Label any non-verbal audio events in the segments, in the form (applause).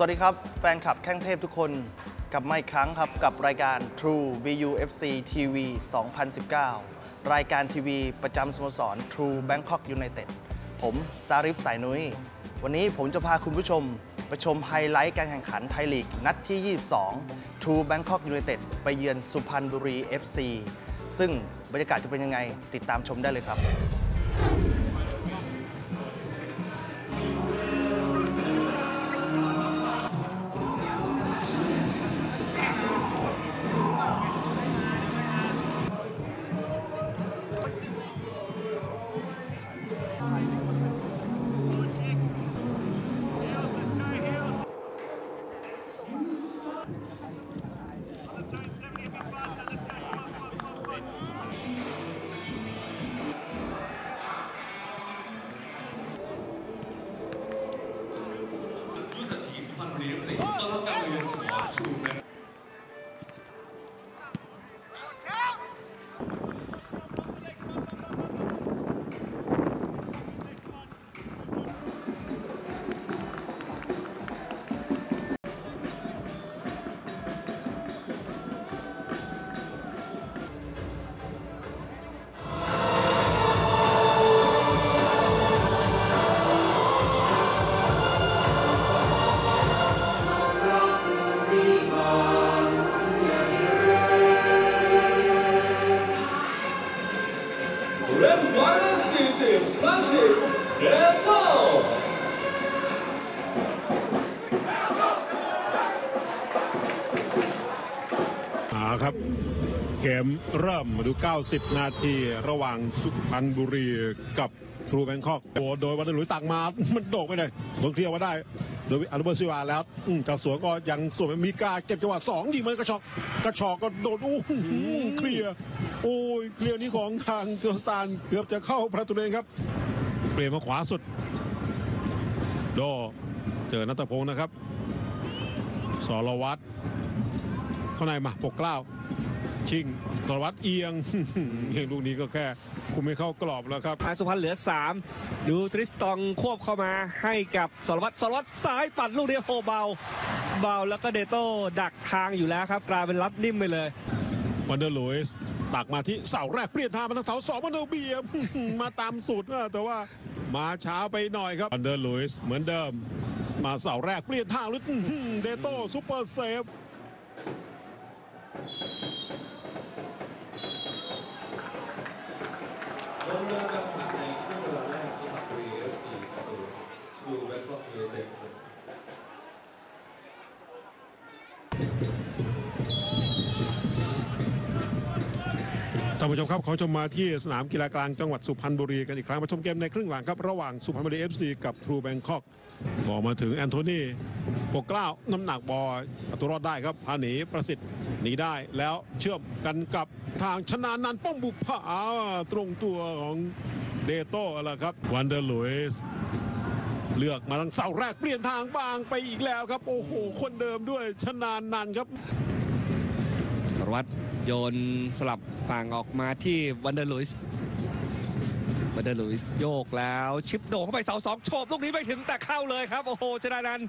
สวัสดีครับ แฟนคลับแข้งเทพทุกคนกลับมาอีกครั้งครับ กับรายการ True VUFC TV 2019 รายการทีวีประจำสโมสร True Bangkok United ผมซาริฟสายนุ้ย วันนี้ผมจะพาคุณผู้ชม ไปชมไฮไลท์การแข่งขันไทยลีกนัดที่ 22 True Bangkok United ไปเยือนสุพรรณบุรี FC ซึ่งบรรยากาศจะเป็นยังไงติดตามชมได้เลยครับ 90 นาทีระหว่างสุพรรณบุรีกับทรูแบงคอกโอ้โดยวันนหลุยตักมา มันโด่งไปเลยลงเคลียร์มาได้ โดยอนุบาซิวาแล้วจากสวนก็ยังสวนมีกาเก็บจังหวะสองยิงมันกระชอกกระชอกก็โดนอู้เคลียร์โอ้ยเคลียร์นี้ของทางเกอร์สตานเกือบจะเข้าประตูเองครับ เปลี่ยนมาขวาสุด โดเจอนัตพงศ์นะครับสรวัตรเข้าในมาปกเกล้าชิง สารวัตรเอียงเอียงลูกนี้ก็แค่คุมไม่เข้ากรอบแล้วครับอาสุพรรณเหลือ 3 ดูทริสตองควบเข้ามาให้กับสรวัตรสรวัตรซ้ายปัดลูกเดียโหเบา เบาแล้วก็เดโต้ดักทางอยู่แล้วครับกลายเป็นรับนิ่มไปเลยวันเดอร์ลุยส์ตักมาที่เสาแรกเปลี่ยนทางมาทางเสาสองวันเดอร์เบียมมาตามสูตรนะแต่ว่ามาช้าไปหน่อยครับวันเดอร์ลุยส์เหมือนเดิม มาเสาแรกเปลี่ยนทางหรืออื้อหือเดโต้ซูเปอร์เซฟ London Cup Night のラインスハッピー FC 2 Record Creative ท่านผู้ชมครับขอชมมาที่สนามกีฬากลางจังหวัดสุพรรณบุรีกันอีกครั้งมาชมเกมในครึ่งหลังครับระหว่างสุพรรณบุรี FC กับทรูแบงคอกบอกมาถึงแอนโทนีปกเกล้าน้ำหนักบอลตัวรอดได้ครับพาหนีประสิทธิ์หนีได้แล้วเชื่อมกันกับทางชนะนันป้อมบุกผาตรงตัวของเดโต้แหละครับวันเดอร์ลุยส์เลือกมาทางเสาแรกเปลี่ยนทางบางไปอีกแล้วครับ โอ้โห คนเดิมด้วยชนานันครับ รวัตรโยนสลับฝั่งออกมาที่วันเดอร์ลุยส์วันเดอร์ลุยส์โยกแล้วชิปโด่งเข้าไปเสาสองโฉบลูกนี้ไม่ถึงแต่เข้าเลยครับ โอ้โหชนะนัน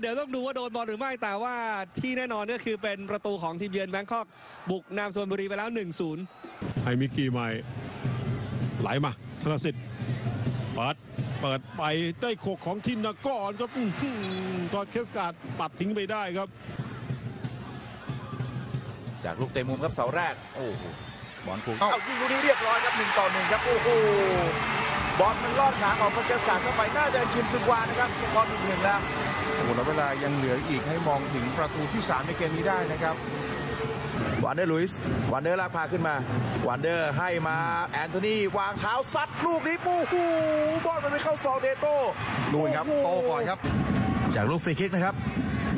เดี๋ยวต้องดูว่าโดนบอลหรือไม่แต่ว่าที่แน่นอนก็คือเป็นประตูของทีมเยือนแบงคอกบุกนำสุพรรณบุรีไปแล้ว 1-0 ให้มิกกี้ใหม่ไหลมาธนสิทธิ์เปิดเปิดไปได้โขกของทินกรครับตอหือก็เคสการ์ดปัดทิ้งไปได้ครับ จากลูกเตะมุมครับเสาแรก โอ้โหบอลถูกเอายิงลูกนี้เรียบร้อยครับหนึ่งต่อหนึ่งครับ โอ้โห บอลมันลอดขาของฟังเกสการ์เข้าไปหน้าเดินคิมซึงวานนะครับสกอร์หนึ่งหนึ่งแล้วโอ้โหแล้วเวลายังเหลืออีกให้มองถึงประตูที่ 3 ในเกมนี้ได้นะครับวันเดอร์ลุยส์วันเดอร์ลากพาขึ้นมา วันเดอร์ให้มาแอนโทนีวางเท้าซัดลูกนี้ปูหูบอลมันไปเข้าซองเดโต้ลุยครับโตก่อนครับ จากลูกฟรีคิกนะครับ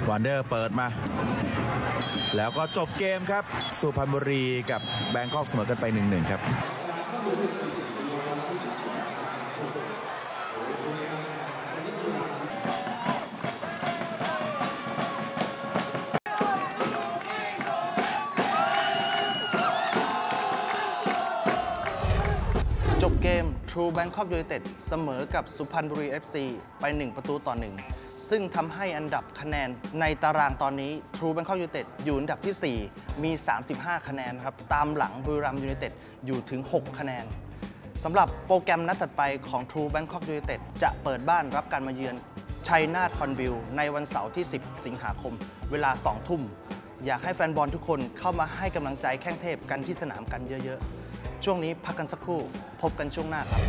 วันเดอร์เปิดมา แล้วก็จบเกมครับ สุพรรณบุรีกับแบงคอกเสมอกันไป1-1ครับ จบเกม True Bangkok United เสมอกับสุพรรณบุรี FC ไป 1 ประตูต่อ 1 ซึ่งทำให้อันดับคะแนนในตารางตอนนี้ True Bangkok United อยู่อันดับที่ 4 มี 35 คะแนนครับ ตามหลังบุรีรัมย์ยูไนเต็ดอยู่ถึง 6 คะแนนสำหรับโปรแกรมนัดถัดไปของ True Bangkok United จะเปิดบ้านรับการมาเยือนชัยนาทฮอร์นบิลในวันเสาร์ที่ 10 สิงหาคม เวลา 2 ทุ่ม อยากให้แฟนบอลทุกคนเข้ามาให้กำลังใจแข้งเทพกันที่สนามกันเยอะ ๆ ช่วงนี้พักกันสักครู่ พบกันช่วงหน้าครับ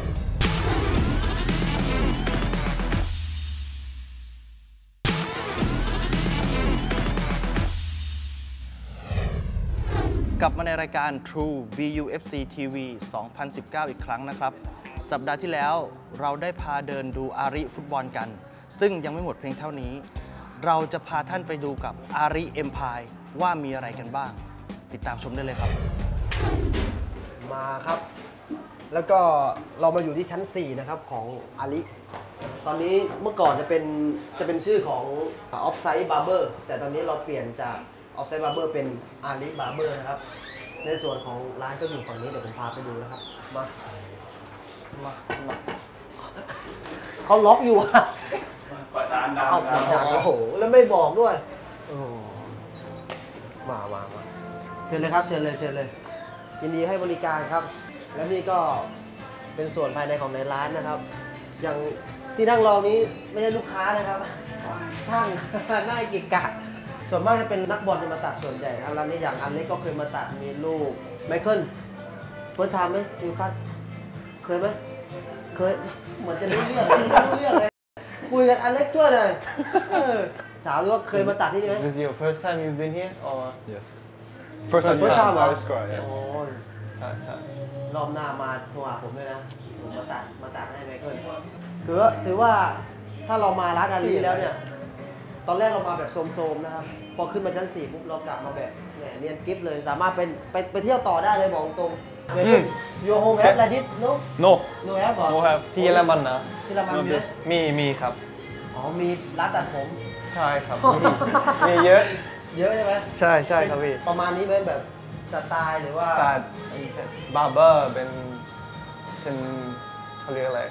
กลับมาในรายการ True VUFC TV 2019 อีกครั้งนะครับ สัปดาห์ที่แล้วเราได้พาเดินดูอาริฟุตบอลกัน ซึ่งยังไม่หมดเพียงเท่านี้ เราจะพาท่านไปดูกับอาริเอ็มพายว่ามีอะไรกันบ้าง ติดตามชมได้เลยครับ มาครับ แล้วก็เรามาอยู่ที่ชั้น 4 นะครับของอาลิตอนนี้เมื่อก่อนจะเป็นจะเป็นชื่อของ Offside Barber แต่ตอนนี้เราเปลี่ยนจาก Offside Barber เป็นอาลิ Barber นะครับ ในส่วนของร้านก็อยู่ฝั่งนี้เดี๋ยวผมพาไปดูนะครับ มา มามาเขาล็อกอยู่อะเอาเปิดดังโอ้โห แล้วไม่บอกด้วย โอ้โหมามามาเชิญเลยครับ เชิญเลย เชิญเลย ยินดีให้บริการครับ และนี่ก็เป็นส่วนภายในของในร้านนะครับ อย่างที่นั่งรอนี้ไม่ใช่ลูกค้านะครับ ช่างหน้ากิกกะ ส่วนมากจะเป็นนักบอลจะมาตัดส่วนใหญ่นะครับร้านนี้อย่างอันเล็กก็เคยมาตัดมีลูกไมเคิล first time ไหม you cut เคยไหมเคยเหมือนจะรู้เรื่องไม่รู้เรื่องเลยคุยกันอันเล็กช่วยหน่อยเออถามดูว่าเคยมาตัดที่นี่ไหม This is your first time you've been here, or Yes. First time? First time, I huh? was correct. Yes. โอ้ย Sorry, sorry. รอบหน้ามาโทรหาผมด้วยนะผมมาตัดมาตัดให้ไมเคิลคือว่าถือว่าถ้าเรามาร้านอาลีแล้วเนี่ย ตอนแรกเรามาแบบโทรมๆนะครับ พอขึ้นมาชั้น4ปุ๊บเรากลับมาแบบแหมเนียนกริบเลย สามารถเป็นไปไปเที่ยวต่อได้เลยบอกตรงไมเคิล you home have like this no No, no have เหรอ no have ที่เยอรมันนะที่เรามามีไหมมีมีครับ อ๋อมีร้านตัดผม ใช่ครับ มีมีเยอะ เยอะใช่ไหมใช่ใช่ครับพี่ ประมาณนี้ไหมแบบสไตล์หรือว่าสไตล์ barber เป็นเป็นเขาเรียกอะไร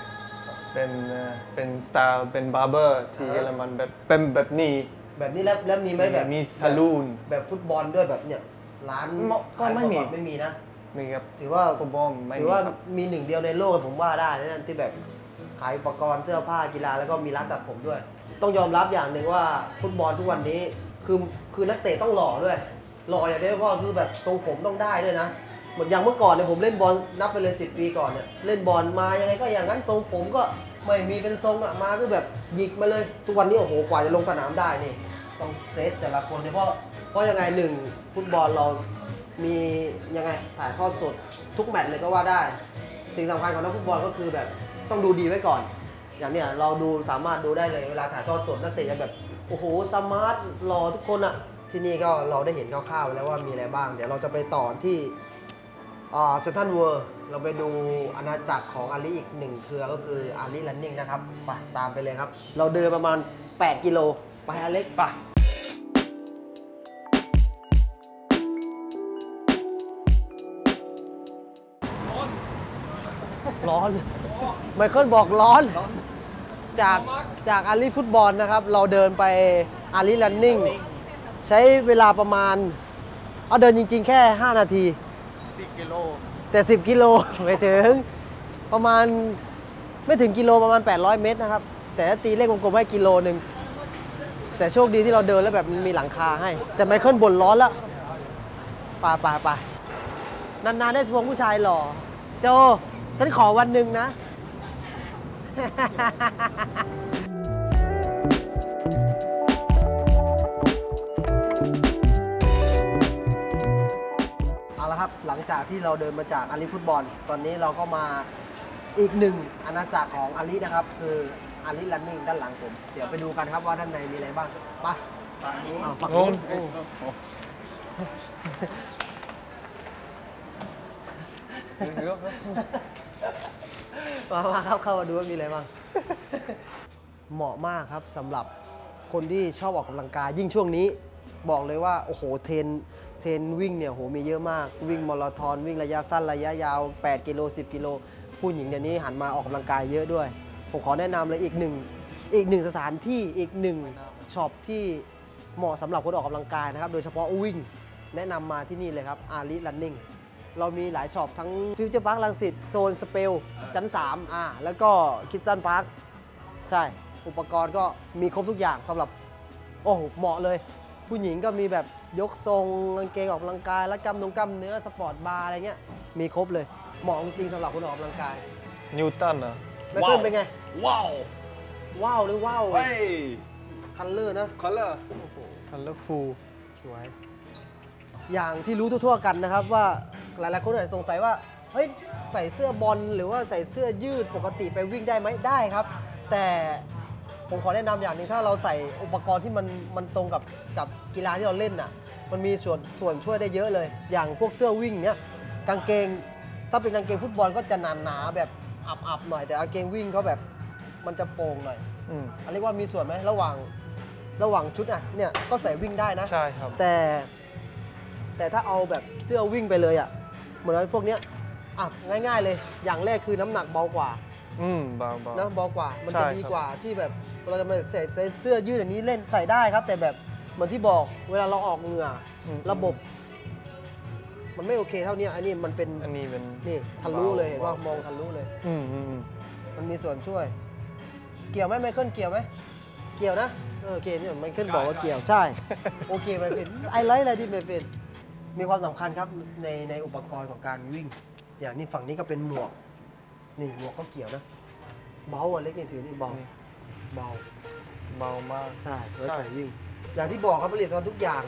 เป็นเอ่อเป็นสไตล์เป็น barber ที่เยอรมันแบบเป็นแบบนี้แบบนี้แล้วแล้วมีไหมแบบมี saloon แบบฟุตบอลด้วยแบบเนี่ยร้านไม่ก็ไม่มีขายของแบบไม่มีนะมีครับถือว่าฟุตบอลไม่ถือมีว่าครับมีหนึ่งเดียวในโลกผมว่าได้นะนั่นที่แบบขายอุปกรณ์เสื้อผ้ากีฬาแล้วก็มีร้านตัดผมด้วย ต้องยอมรับอย่างหนึ่งว่าฟุตบอลทุกวันนี้ คือคือนักเตะต้องหล่อด้วย หล่ออย่างเดียวก็คือแบบทรงผมต้องได้ด้วยนะเหมือนอย่างเมื่อก่อนเนี่ยผมเล่นบอลนับไปเลย10ปีก่อนเนี่ยเล่นบอลมายังไงก็อย่างนั้นทรงผมก็ไม่มีเป็นทรงอะมาก็แบบหยิกมาเลยทุกวันนี้โอ้โหกว่าจะลงสนามได้นี่ต้องเซตแต่ละคนเนี่ยเพราะเพราะยังไงหนึ่งฟุตบอลเรามียังไงถ่ายทอดสดทุกแมตช์เลยก็ว่าได้ สิ่งสำคัญของนักฟุตบอลก็คือแบบต้องดูดีไว้ก่อน อย่างเนี้ยเราดูสามารถดูได้เลยเวลาถ่ายทอดสดนักเตะจะแบบ โอ้โหสมาร์ทหล่อทุกคนอะที่นี่ก็เราได้เห็นคร่าวๆแล้วว่ามีอะไรบ้าง เดี๋ยวเราจะไปต่อที่เซ็นทรัลเวิลด์เราไปดูอาณาจักรของอาลีอีกหนึ่งเครือก็คืออาลี n ันนิ่งนะครับไปตามไปเลยครับ เราเดินประมาณ 8 กิโล ไปอเล็กไปร้อน ไมเคิลบอกร้อน จากจากอาลีฟุตบอลนะครับ เราเดินไปอาลี n ันนิ่งใช้เวลาประมาณ เอาเดินจริง ๆ แค่ 5 นาที 10กิโลแต่ 10 กิโลไม่ถึงประมาณไม่ถึงกิโลประมาณ 800 เมตรนะครับ แต่ถ้าตีเลขกลมๆให้กิโลหนึ่งแต่โชคดีที่เราเดินแล้วแบบมันมีหลังคาให้ แต่ไมเคิลบ่นร้อนแล้วไปไปไปนานๆได้พวงผู้ชายหล่อโจฉันขอวันหนึ่งนะ เอาละครับหลังจากที่เราเดินมาจากอาลีฟุตบอล ตอนนี้เราก็มาอีกหนึ่งอาณาจักรของอาลีนะครับ คืออาลีรันนิ่งด้านหลังผม เดี๋ยวไปดูกันครับว่าด้านในมีอะไรบ้างไปอ้าฝั่งนู้นโอ้ มามาครับเข้ามาดูว่ามีอะไรบ้าง เหมาะมากครับสำหรับคนที่ชอบออกกำลังกาย ยิ่งช่วงนี้บอกเลยว่า โอ้โห เทรนด์เทรนด์วิ่งเนี่ยโหมีเยอะมาก วิ่งมาราธอนวิ่งระยะสั้นระยะยาว 8 กิโล 10 กิโล ผู้หญิงเดี๋ยวนี้หันมาออกกำลังกายเยอะด้วย ผมขอแนะนำเลยอีกหนึ่งอีกหนึ่งสถานที่อีกหนึ่งช็อปที่เหมาะสำหรับคนออกกำลังกายนะครับ โดยเฉพาะวิ่ง แนะนำมาที่นี่เลยครับ Ari Running เรามีหลายช็อปทั้งฟิวเจอร์พาร์ครังสิตโซนสเปลล์ชั้น3อ่าแล้วก็คริสตัลพาร์คใช่ อุปกรณ์ก็มีครบทุกอย่างสำหรับ โอ้โหเหมาะเลย ผู้หญิงก็มีแบบยกทรงกางเกงออกกำลังกายและกำนงกำเนื้อ sport bra อะไรเงี้ยมีครบเลย เหมาะจริงๆสำหรับคนออกกำลังกายนิวตันเหรอไมเคิลเป็นไง ว้าว wow หรือ wow เฮ้ย color นะ color colorful สวย อย่างที่รู้ทั่วๆกันนะครับว่า หลายๆคนอาจจะสงสัยว่าเฮ้ยใส่เสื้อบอลหรือว่าใส่เสื้อยืดปกติไปวิ่งได้ไหมได้ครับ แต่ผมขอแนะนำอย่างหนึ่งถ้าเราใส่อุปกรณ์ที่มันมันตรงกับกับกีฬาที่เราเล่นน่ะ มันมีส่วนส่วนช่วยได้เยอะเลย อย่างพวกเสื้อวิ่งเนี้ยกางเกง ถ้าเป็นกางเกงฟุตบอลก็จะหนาหนาๆแบบอับๆหน่อยแต่กางเกงวิ่งเขาแบบมันจะโปร่งหน่อยอืมอันเรียกว่ามีส่วนไหมระหว่างระหว่างชุดอะเนี่ยก็ใส่วิ่งได้นะใช่ครับแต่ แต่ถ้าเอาแบบเสื้อวิ่งไปเลยอะ เหมือนพวกเนี้ยอะง่าย ๆ เลย อย่างแรกคือน้ำหนักเบากว่าอืมเบาเบา นะเบากว่า มันใช่จะครับดีกว่าที่แบบเราจะมาใส่ใส่เสื้อยืดอย่างนี้เล่นใส่ได้ครับ แต่แบบเหมือนที่บอกเวลาเราออกเหงื่ออม ระบบ มันไม่โอเคเท่านี้อันนี้มันเป็นอันนี้เป็น นี่ทะลุเลยเห็นเบาว่ามองทะลุเลย อืมอืมอืมมันมีส่วนช่วย เกี่ยวไหมไมเคิลเกี่ยวไหมเกี่ยวนะเออโอเคนี่ไมเคิลบอกว่าเกี่ยวใช่ โอเคไมเคิลไอไลท์อะไรที่ไมเคิล มีความสำคัญครับในในอุปกรณ์ของการวิ่ง อย่างนี้ฝั่งนี้ก็เป็นหมวก นี่หมวกก็เกี่ยวนะ เบาอะเล็กนี่ถือนี่เบา เบา เบามาก ใช่ไว้ใช่ใส่วิ่ง อย่างที่บอกครับผลิตมาทุกอย่าง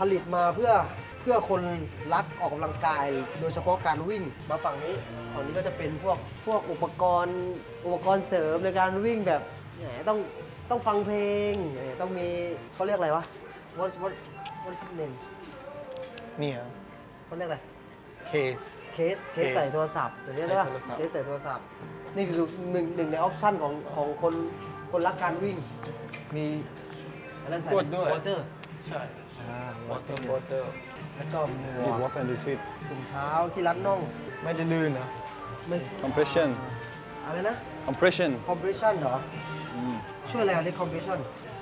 ผลิตมาเพื่อเพื่อคนรักออกกำลังกาย โดยเฉพาะการวิ่ง มาฝั่งนี้ฝั่งนี้ก็จะเป็นพวกพวกอุปกรณ์อุปกรณ์เสริมในการวิ่งแบบแหมต้องต้องฟังเพลงแหมต้องมีเขาเรียกอะไรวะ what what what is it name เนี่ยเขาเรียกอะไร เคส เคส เคสเคสใส่โทรศัพท์อย่างนี้ได้ปะใส่โทรศัพท์ เคสใส่โทรศัพท์ นี่คือหนึ่งหนึ่งในออปชั่นของของคนคนรักการวิ่งมี อันนั้นใส่ขวดด้วย วอเตอร์ใช่อ่า water bottle แล้วก็หมมีวก water in this fit ถุงเท้าที่รัดน่องไม่ได้ลื่นนะ ไม่ compression อะไรนะ compression compression เหรออช่วยอะไรอะไร compression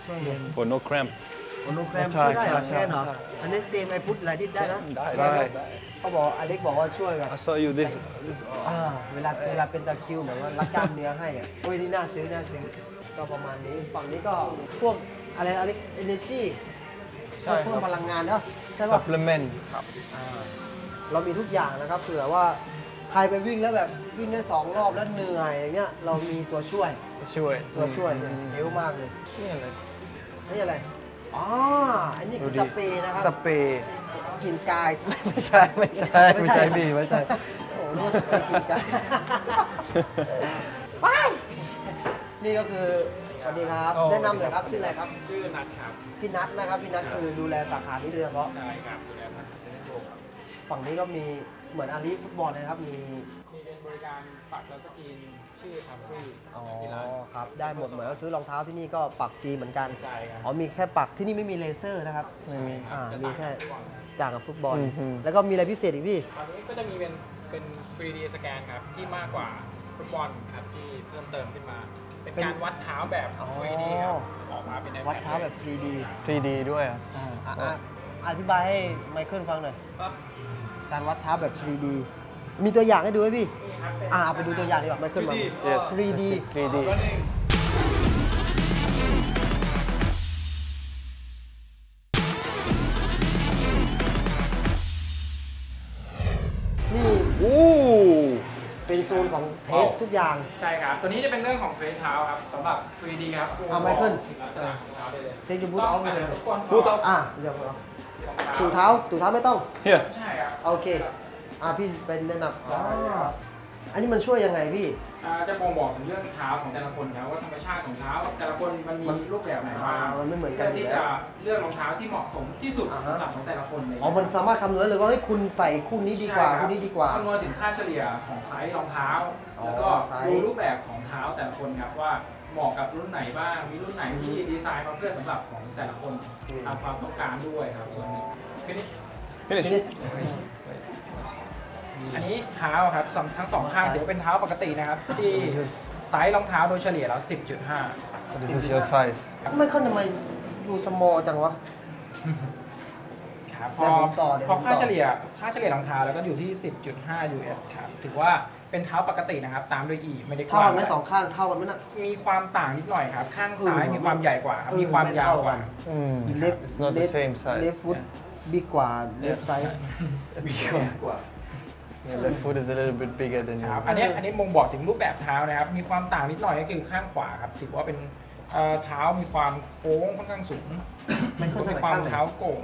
ช่วยเลย for no cramp โอโนแครมใช่ช่วยได้เหรอใช่แค่เหรอใช่ อันนี้เดมไอพุทอะไรที่ได้นะได้ได้เขาบอกอเล็กบอกว่าช่วยแบบ I saw you this อ่าเวลาเวลาเป็นตะคริวเหมือนว่ารัดกล้ามเนื้อให้อะโอ้ยนี่น่าซื้อน่าซื้อก็ประมาณนี้ฝั่งนี้ก็พวกอะไรอเล็ก energy ใช่ครับ เพิ่มพลังงานเนาะใช่ป่ะ supplement ครับ อ่าเรามีทุกอย่างนะครับเผื่อว่าใครไปวิ่งแล้วแบบวิ่งได้สองรอบแล้วเหนื่อยอย่างเงี้ยเรามีตัวช่วยช่วยตัวช่วยเนี่ยอืมเอวมากเลยนี่อะไรนี่อะไร อ๋อ อันนี้คือดูสดิเปรย์นะครับ สเปรย์กลิ่นกายไม่ใช่ไม่ใช่ไม่ใช่พี่ไม่ใช่โอ้โหนึกว่าสเปรย์กลิ่นกายไปนี่ก็คือสวัสดีครับโอ้แนะนำหน่อยครับชื่ออะไรครับ ชื่อนัทครับ พี่นัทนะครับพี่นัทคือดูแลสาขานี้โดยเฉพาะใช่ครับดูแลสาขาเซ็นทรัลโลครับฝั่งนี้ก็มีเหมือนอาลีฟุตบอลเลยนะครับมีมีเป็นบริการปักแล้วสกรีน ชื่อครับฟรีอ๋อที่ร้าน ครับ ได้หมดเหมือนว่าซื้อรองเท้าที่นี่ก็ปักฟรีเหมือนกันใช่ครับ อ๋อมีแค่ปักที่นี่ไม่มีเลเซอร์นะครับไม่มี อ่ามีแค่ต่างกับฟุตบอล อืมอืมแล้วก็มีอะไรพิเศษอีกพี่ ตอนนี้ก็จะมีเป็นเป็น 3D สแกนครับ ที่มากกว่าฟุตบอลครับที่เพิ่มเติมขึ้นมา เป็นเป็นการวัดเท้าแบบ อ๋อ 3D ครับออกมาเป็น iPad วัดเท้าแบบ 3D 3D ด้วยอะอ่าอะอะอธิบายให้ไมเคิลฟังหน่อย ครับการวัดเท้าแบบ 3D มีตัวอย่างให้ดูไหมพี่นี่ครับเป็นอ่าไปดูตัวอย่างดีกว่าไมเคิลมา Yes 3D 3D นี่โอ้เป็นโซนของเทสทุกอย่าง ใช่ครับ ตัวนี้จะเป็นเรื่องของเทรนเท้าครับสำหรับ 3D ครับอะ Michael ลักษณะของเท้าได้เลยเซ็นยูบูทออฟเลยทุกคน Boot off อะเดี๋ยวเอาถุงเท้าถุงเท้าไม่ต้อง here ใช่ครับ โอเค อะพี่เป็นแนะนำอ๋ออันนี้มันช่วยยังไงพี่ อ่าจะบ่งบอกถึงเรื่องเท้าของแต่ละคนครับว่าธรรมชาติของเท้าแต่ละคนมันมีรูปแบบไหนบ้างอ่ามันไม่เหมือนกันเพื่อที่จะเลือกรองเท้าที่เหมาะสมที่สุดอ่าฮะสำหรับของแต่ละคนเลยอ๋อมันสามารถคำนวณได้เลยว่าให้ยคุณใส่คู่นี้ดีกว่าใช่รับคู่นี้ดีกว่าคำนวณถึงค่าเฉลี่ยของไซส์รองเท้าอ๋อแล้วก็ไซส์ดูรูปแบบของเท้าแต่ละคนครับว่าเหมาะกับรุ่นไหนบ้าง มีรุ่นไหนที่ดีไซน์มาเพื่อสำหรับของแต่ละคนตามความต้องการด้วยครับส่วนนี้ฟินิช finish ทีนี้ อันนี้เท้าครับสองทั้งสองข้างถือว่าเป็นเท้าปกตินะครับ ที่ไซส์รองเท้าโดยเฉลี่ยแล้ว 10.5 This is your size ไม่ค่อยทำไมดูสมอลจังวะครับพเดี๋อยวผมต่อเดี๋ยวพอผมต่อค่าเฉลี่ยค่าเฉลี่ยรองเท้าแล้วก็อยู่ที่ 10.5 US ครับถือว่าเป็นเท้าปกตินะครับ ตามด้วย E ไม่ได้กเท่าว้ากังนไหมสองข้างเท่ากันไหมน่ะมีความต่างนิดหน่อยครับ ข้างซ้ายเออมีความใหญ่กว่าครับเออมีความยาวกว่า Mm, เล็บ It's not the same เล็บ size ฟุตบิ๊กกว่าเล็บไซส์ Your left foot is a little bit bigger than ครับ your อันเนี้ยอันนี้มงบอกถึงรูปแบบเท้านะครับ มีความต่างนิดหน่อยก็คือข้างขวาครับ ถือว่าเป็นเอ่อเท้ามีความโค้งค่อนข้างสูงไม่ค่อยถืเท่าอไหร่ข้างไหนว่าเป็นความเท้าโก่ง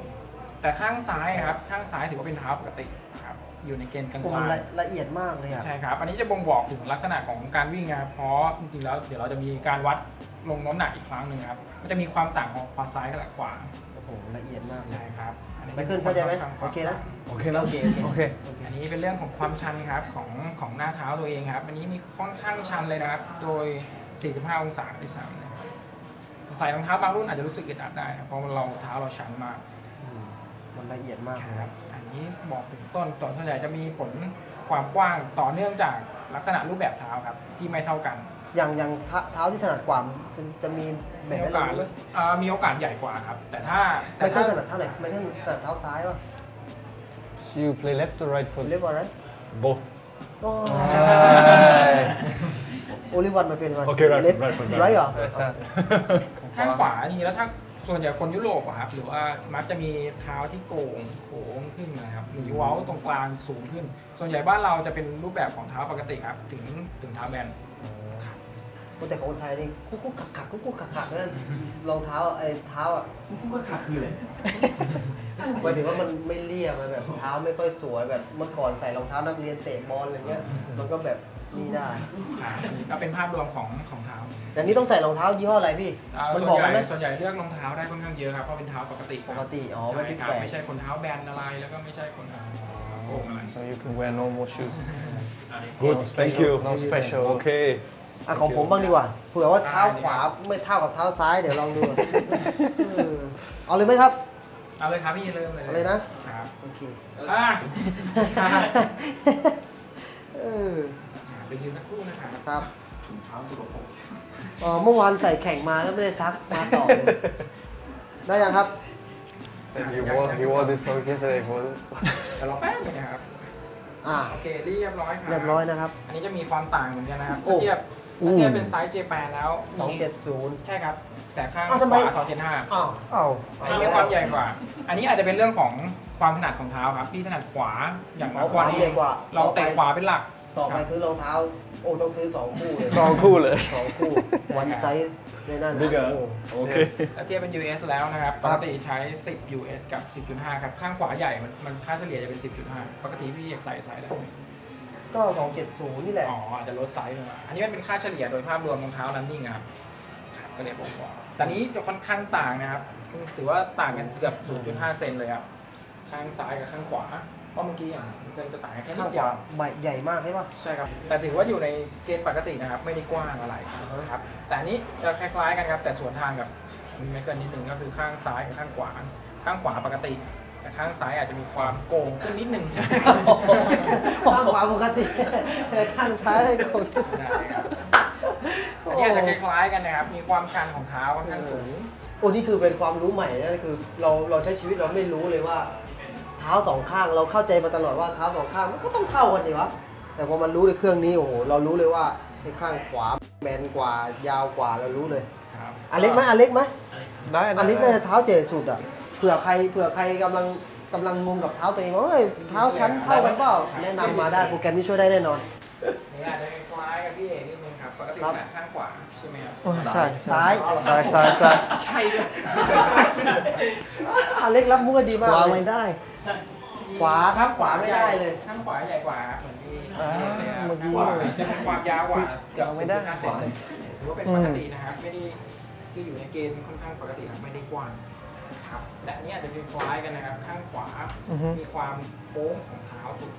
แต่ข้างซ้ายครับ ข้างซ้ายถือว่าเป็นเท้าปกติครับ อยู่ในเกณฑ์กลางโอ้มันละละเอียดมากเลยอะ ๆใช่ครับ อันนี้จะบ่งบอกถึงลักษณะของการวิ่งนะครับ เพราะจริงๆแล้วเดี๋ยวเราจะมีการวัด ลงน้ำหนักอีกครั้งหนึ่งครับ มันจะมีความต่างของขวาซ้ายกับขวาโอ้โหละเอียดมากเลใช่ยครับอันนี้ไมเคิลเข้าใจไหมความโอเคนะโอเคนะโอเคโอเคโอเคอันนี้เป็นเรื่องของความชันครับของของหน้าเท้าตัวเองครับ อันนี้มีค่อนข้างชันเลยนะครับ โดย 45 องศาด้วยซ้ำนะครับใส่รองเท้าบางรุ่นอาจจะรู้สึกอึดอัดได้นะเพราะเราเท้าเราชันมากอืมมันละเอียดมากเลยคครัรับบอันนี้บอกถึงส้นต่อส่วนใหญ่จะมีผลความกว้างต่อเนื่องจากลักษณะรูปแบบเท้าครับ ที่ไม่เท่ากัน อย่างอย่างเท้าเท้าที่ถนัดกว่าจะจะมีแบ่มีงโอให้เรากาสดูไหมเอ่อมีโอกาสใหญ่กว่าครับ แต่ถ้าแต่ไม่ถ้าค่อยถนัดเท่าไหร่ไม่ค่อยถนัดเท้าซ้ายป่ะ So you play left or right คุณ foot? เรียกว่าอะไร Both. โอลิวันมาเป็นวัน Okay, right, เล็บ right, right, right. ไรเหรอ Yes, sir. ข้างขวาจริงๆแล้วถ้าส่วนใหญ่คนยุโรปอะครับหรือว่ามักจะมีเท้าที่โก่งโค้งขึ้นนะครับมีเว้าตรงกลางสูงขึ้น ส่วนใหญ่บ้านเราจะเป็นรูปแบบของเท้าปกติครับ ถึงถึงเท้าแบน แต่ของคนไทยนี่กุ๊กกุ๊กขักขักกุ๊กกุ๊กขักขักนั่นรองเท้าไอ้เท้าอะกุ๊กกุ๊กขักคืออะไรหมายถึงว่ามันไม่เรียบมันแบบเท้าไม่ค่อยสวยแบบเมื่อก่อนใส่รองเท้านักเรียนเตะบอลอะไรเงี้ย มันก็แบบนี่ได้ก็เป็นภาพรวมของของเท้า แต่นี่ต้องใส่รองเท้ายี่ห้ออะไรพี่อ่ามันส่บวอนกใหญ่ไหมส่วนใหญ่เลือกรองเท้าได้ค่อนข้างเยอะครับเพราะเป็นเท้าปกติคปรับกติอ๋อใช่ไม่ได้ครับแปลกไม่ใช่คนเท้าแบนอะไรแล้วก็ไม่ใช่คนเท้าโก่งอะไร So you can wear normal shoes. Good, No thank special, you. No special. Okay. อะของผมบ้างดีกว่าเผื่อว่าเท้าขวาไม่เท่ากับเท้าซ้ายเดี๋ยวลองดูเออเอาเลยไหมครับ เอาเลยครับพี่เริ่มเลยเอาเลยนะครับโอเคอะเออไปยืนสักครู่นะครับครับอ๋อเมื่อวานใส่แข่งมาแล้วไม่ได้ซักมาต่อเลยได้ยังครับ Said you wore, you wore these socks yesterday for แต่เราแป๊บนึงนะครับอ่าโอเคเรียบร้อยครับเรียบร้อยนะครับ อันนี้จะมีความต่างเหมือนกันนะครับโอ้ถ้าเทียบ ถ้าเทียบเป็นไซส์เจแปนแล้วมี270 ใช่ครับ แต่ข้างขอ้าวทำไม วาสองเจ็ดห้าอ้าว Oh. อันนี้มีความใหญ่กว่า อันนี้อาจจะเป็นเรื่องของความถนัดของเท้าครับ พี่ถนัดขวาอย่างอ๋อวันขวานี้ใหญ่กว่าเราต่อไปเตะขวาเป็นหลัก ต่อไปครับซื้อรองเท้า โอ้ต้องซื้อสองคู่เลยสองคู่เลย สองคู่ วันไซส์ในนั่นนะ Bigger โอ้ Okay. ถ้าเทียบเป็น US แล้วนะครับคปรับ กติใช้ 10 US กับ 10.5 ครับ ข้างขวาใหญ่มันมันค่าเฉลี่ยจะเป็น 10.5 ปกติพี่อยากใส่ไซส์อะไร ก็270นี่แหละ อ๋ออาจจะลดไซส์ลงมาอันนี้มันเป็นค่าเฉลี่ยโดยภาพรวมรองเท้า running อะครับครับก็เลยบอกว่าแต่นี้จะค่อนข้างต่างนะครับคือถือว่าต่างกันเกือบ0.5เซนเลยครับข้างซ้ายกับข้างขวาเพราะเมื่อกี้อย่างเพื่อนจะต่างกันแค่นิข้างดขเดียวาวใบใหญ่มากใช่ปะใช่ครับ แต่ถือว่าอยู่ในเกณฑ์ปกตินะครับ ไม่ได้กว้างอะไรครับ แต่อันนี้จะคล้ายๆกันครับ แต่สวนทางกับมีไม่เกินนิดนึงก็คือข้างซ้ายกับข้างขวา ข้างขวาปกติ แต่ข้างซ้ายอาจจะมีความโก่งขึ้นนิดนึงข้างขวาปกติข้างซ้ายเลยคนได้ครับอันนี้อาจจะคล้ายๆกันนะครับ มีความชันของเท้าค่อนข้างสูงโอ้นี่คือเป็นความรู้ใหม่นะคือเราเราใช้ชีวิตเราไม่รู้เลยว่า เท้าสองข้างเราเข้าใจมาตลอดว่าเท้าสองข้างมันก็ต้องเท่ากันดีวะแต่พอมันรู้ในเครื่องนี้โอ้โหเรารู้เลยว่าในข้างขวาแมนกว่ายาวกว่าเรารู้เลยครับอันเล็กไหมอันเล็กไหมได้อันเล็กน่าได้จะเท้าเจสุดอะเผื่อใครเผื่อใครกำลังกำลังงงกับเท้าตัวเองว่าเฮ้ยเท้าชั้นเท่ากันเปล่าแนะนำมาได้โปรแกรมนี้ช่วยได้แน่นอน นี่อาจจะคล้ายกับพี่เอกนิดนึงครับปกติครับขนาดข้างขวาใช่ไหมครับใช่ซ้าย ซ้ายซ้ายซ้ายใช่ด้วยอันเล็กรับมุกได้ดีมากวางเลไม่ย ได้ ขวาครับขวาไม่ได้เลยข้างขวาใหญ่กว่าครับเหมือนที่อ่าเมื่อกี้ขวาจะเป็นความยาวกว่าเกือบวางไม่ได้0.5เซนเลยถือว่าเป็นปกตินะครับไม่ได้ที่อยู่ในเกณฑ์ค่อนข้างปกติครับไม่ได้กว้าง ครับ แต่อันนี้อาจจะเป็นคล้ายกันนะครับ ข้างขวา อือฮึ มีความโค้งของเท้าสุด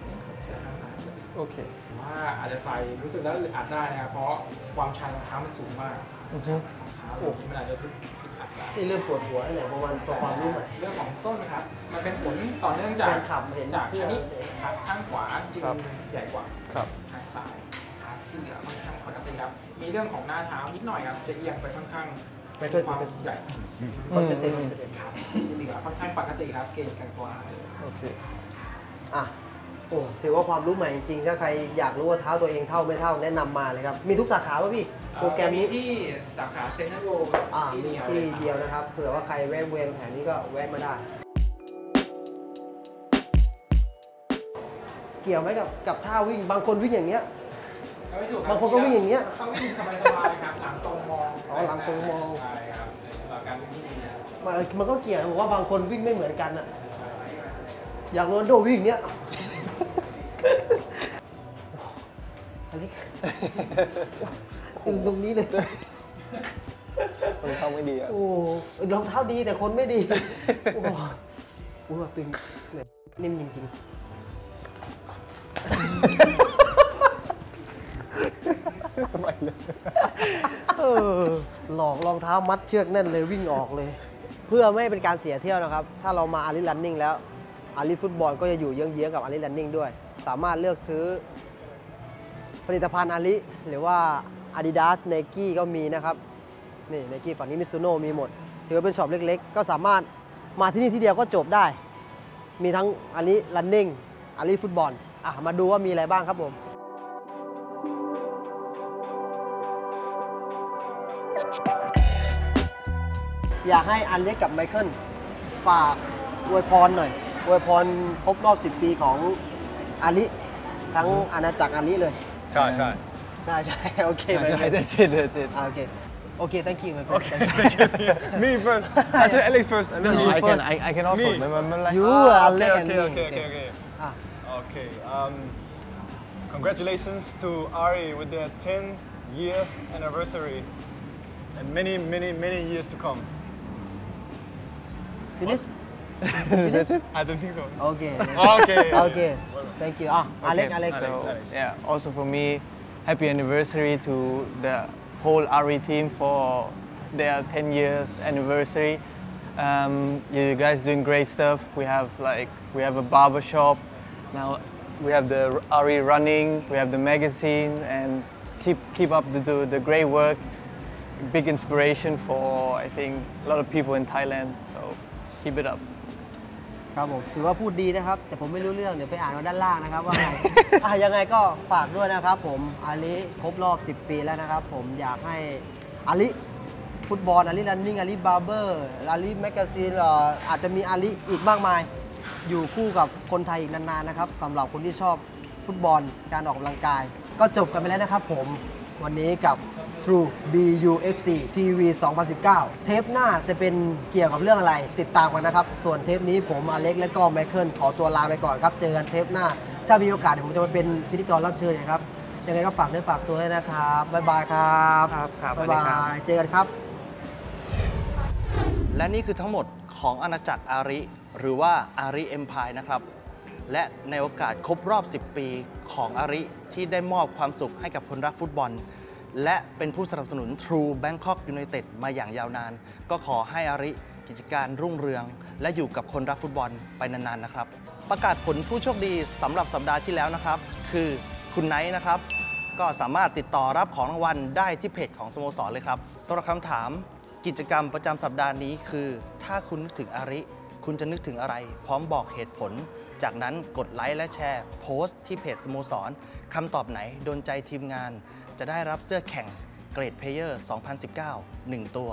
แต่ข้างซ้ายจะโอเคว่าอาจจะใส่รู้สึกแล้วอึดอัดได้นะครับ เพราะความชันของเท้ามันสูงมากอือฮึเท้าสูงมันอาจจะรู้สึกอึดอัดนี่เริ่มปวดหัวแล้วเนี่ยประมาณประความรู้ใหม่ เรื่องของส้นนะครับ มันเป็นผลต่อเนื่องจากแฟนคลับเห็นจากเสื้อ อันนี้ครับข้างขวาจริงครับใหญ่กว่าครับ ข้างซ้ายครับที่เหลือค่อนข้างปกติครับ มีเรื่องของหน้าเท้านิดหน่อยครับ จะเอียงไปค่อนข้างไม่ เป็นค่อยความใหญ่คอนเซ็ปต์คอนเซ็ปต์ครับที่เหลือค่อนข้างปกติครับเกณฑ์กลางตัวโอเคอะโอ้ถือว่าความรู้ใหม่จริงๆถ้าใครอยากรู้ว่าเท้าตัวเองเท่าไม่เท่าแนะนำมาเลยครับ มีทุกสาขาป่ะพี่ โปรแกรมนี้ที่สาขาเซ็นทรัลโรอ่ามีที่เดียวนะครับ เผื่อว่าใครแวะเวียนแถวนี้ก็แวะมาได้ เกี่ยวไหมกับกับท่าวิ่งบางคนวิ่งอย่างเงี้ยบางคนก็วิ่งอย่างเงี้ยต้องวิ่งสบายๆครับหลังตรงม องอ๋อหลังตรงมองใช่ครับหลักการวิ่งที่ดีนะครับมันมันก็เกี่ยวผมว่าบางคนวิ่งไม่เหมือนกันอะอย่างโรนลโดวิ่งเนี้ยอเล็กตึงตรงนี้เลยมันเข้าไม่ดีอะโอ้รองเท้าดีแต่คนไม่ดี โอ้โหโอ้โหตึงเนี่ยนิ่มจริงๆ เออหลอกรองเท้ามัดเชือกแน่นเลยวิ่งออกเลย เพื่อไม่ให้เป็นการเสียเที่ยวนะครับ ถ้าเรามาอาริลันนิ่งแล้วอาริฟุตบอลก็จะอยู่เยื้องๆกับอาริลันนิ่งด้วย สามารถเลือกซื้อ ผลิตภัณฑ์อาริหรือว่า Adidas n i กี้ก็มีนะครับนี่ n i กี้ฝั่งนี้มิซูโน่มีหมด ถือว่าเป็นช็อปเล็กๆ ก็สามารถมาที่นี่ที่เดียวก็จบได้ มีทั้งอาริ running อาริฟุตบอลอะมาดูว่ามีอะไรบ้างครับผม อยากให้อันเล็กกับไมเคิลฝากอวยพรหน่อยอวยพรครบรอบ 10 ปีของอาริทั้งอาณาจักรอาริเลย ใช่ใช่ ใช่ใช่โอเคใช่ my ใช่ friend that's it that's it อ่าโอเคโอเค thank you my friend Okay, me first I said Alex first and then No, you I first can- I I can also Me. มันมันมัน like you ah, are okay, Alex and okay, me okay okay okay อะ Okay. Um, congratulations to Ari with their 10 years anniversary and many, many, many years to come. Finish? That's it? I don't think so. Okay. okay. (laughs) okay. Thank you. Ah, Alex, okay. Alex. So, Yeah, also for me, happy anniversary to the whole RE team for their 10 years anniversary. Um, you guys doing great stuff. We have like, we have a barber shop. Now we have the RE running, we have the magazine and keep, keep up the, the, the great work. Big inspiration for, I think, a lot of people in Thailand. So keep it up. ครับผมถือว่าพูดดีนะครับ แต่ผมไม่รู้เรื่องเดี๋ยวไปอ่านเอาด้านล่างนะครับว่าไง อะยังไงก็ฝากด้วยนะครับผมอาริครบรอบ 10 ปีแล้วนะครับ ผมอยากให้อาริฟุตบอลอาริ running อาริ barber อาริ magazine อาจจะมีอาริอีกมากมาย อยู่คู่กับคนไทยอีกนานๆนะครับสำหรับคนที่ชอบฟุตบอลการออกกำลังกาย ก็จบกันไปแล้วนะครับผมวันนี้กับ True BUFC TV 2019 เทปหน้าจะเป็นเกี่ยวกับเรื่องอะไร ติดตามกันนะครับ ส่วนเทปนี้ผมอเล็กและก็ไมเคิลขอตัวลาไปก่อนครับ เจอกันเทปหน้า ถ้ามีโอกาสเดี๋ยวผมจะมาเป็นพิธีกรรับเชิญนะครับ ยังไงก็ฝากเนื้อฝากตัวด้วยนะครับ บ๊ายบายครับครับครับบ๊ายสวัสดีบาครับ ย เจอกันครับ และนี่คือทั้งหมดของอาณาจักรอาริ หรือว่าอาริ Empire นะครับ และในโอกาสครบรอบ 10 ปีของอาริที่ได้มอบความสุขให้กับคนรักฟุตบอล และเป็นผู้สนับสนุน True Bangkok United มาอย่างยาวนาน ก็ขอให้อาริกิจการรุ่งเรือง และอยู่กับคนรักฟุตบอลไปนานๆนะครับ ประกาศผลผู้โชคดีสำหรับสัปดาห์ที่แล้วนะครับ คือคุณไนท์นะครับ ก็สามารถติดต่อรับของรางวัลได้ที่เพจของสโมสรเลยครับสำหรับคำถามกิจกรรมประจำสัปดาห์นี้คือ ถ้าคุณนึกถึงอาริ คุณจะนึกถึงอะไร พร้อมบอกเหตุผล จากนั้นกดไลค์และแชร์ โพสต์ที่เพจสโมสรคำตอบไหนโดนใจทีมงาน จะได้รับเสื้อแข่งเกรด player 2019 1 ตัว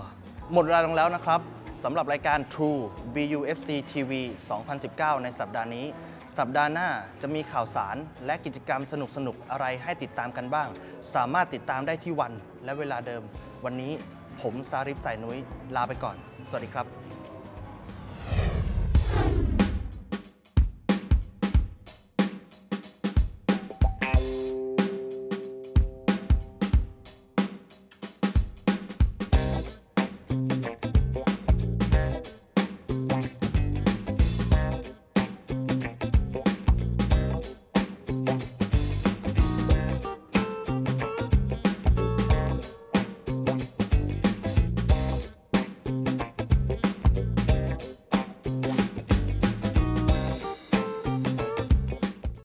หมดเวลาลงแล้วนะครับสำหรับรายการ True BUFC TV 2019 ในสัปดาห์นี้ สัปดาห์หน้าจะมีข่าวสารและกิจกรรมสนุกๆอะไรให้ติดตามกันบ้าง สามารถติดตามได้ที่วันและเวลาเดิม วันนี้ผมซาริฟสายนุ้ยลาไปก่อน สวัสดีครับ